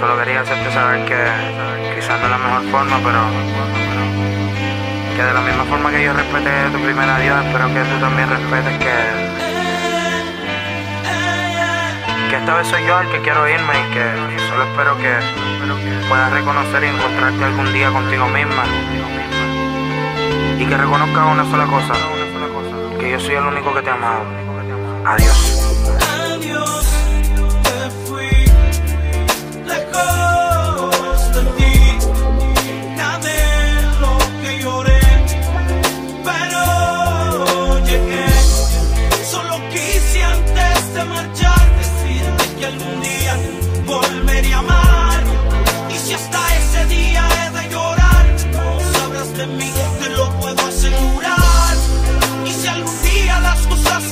Solo quería hacerte saber que quizás no es la mejor forma, pero que de la misma forma que yo respeté tu primer adiós, espero que tú también respetes que que esta vez soy yo el que quiero irme y que solo espero que puedas reconocer y encontrarte algún día contigo misma y que reconozcas una sola cosa, que yo soy el único que te ha amado. Adiós.